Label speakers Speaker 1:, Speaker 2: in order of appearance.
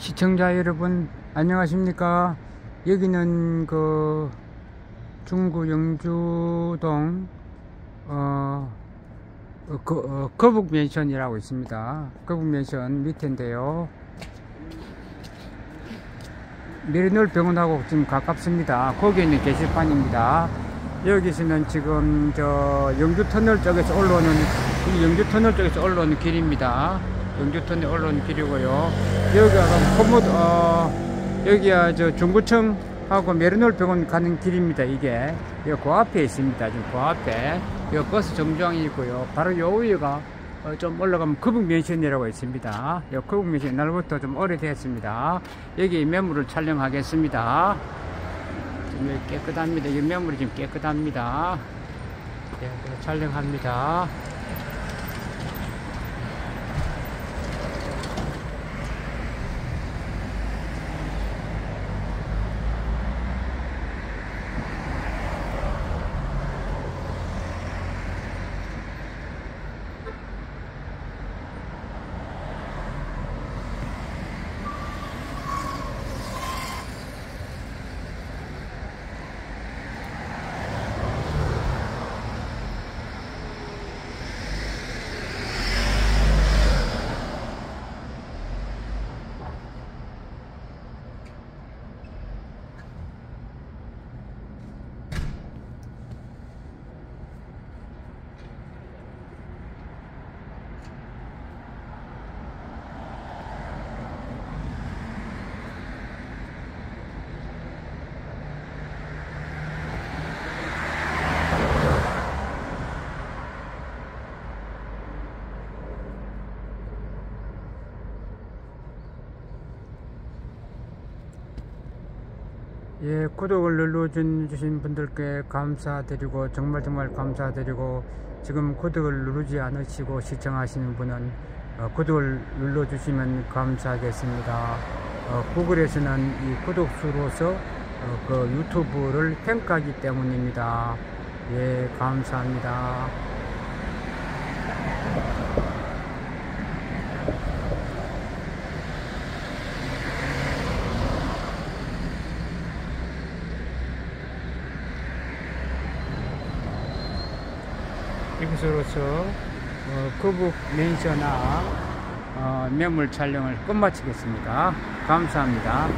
Speaker 1: 시청자 여러분 안녕하십니까? 여기는 그 중구 영주동 어, 어, 그, 어, 거북맨션이라고 있습니다. 거북맨션 밑인데요. 메리놀 병원하고 지금 가깝습니다. 거기 있는 게시판입니다. 여기서는 지금 저 영주터널 쪽에서 올라오는 이 영주터널 쪽에서 올라오는 길입니다 영주터널 올라오는 길이고요 여기가 코모드 어, 여기가 저 중구청하고 메리놀 병원 가는 길입니다 이게 여기 그 앞에 있습니다 지금 그 앞에 여기 버스 정류장이 있고요 바로 요 위가 어, 좀 올라가면 거북맨션이라고 있습니다. 이 거북맨션 옛날부터 좀 오래됐습니다. 여기 매물을 촬영하겠습니다. 지금 깨끗합니다. 이 매물이 지금 깨끗합니다. 예, 촬영합니다. 예, 구독을 눌러주신 분들께 감사드리고 정말 정말 감사드리고 지금 구독을 누르지 않으시고 시청하시는 분은 어, 구독을 눌러주시면 감사하겠습니다. 어, 구글에서는 이 구독수로서 어, 그 유튜브를 평가하기 때문입니다. 예, 감사합니다. 이것으로서 어, 거북 맨션나 어, 매물 촬영을 끝마치겠습니다. 감사합니다.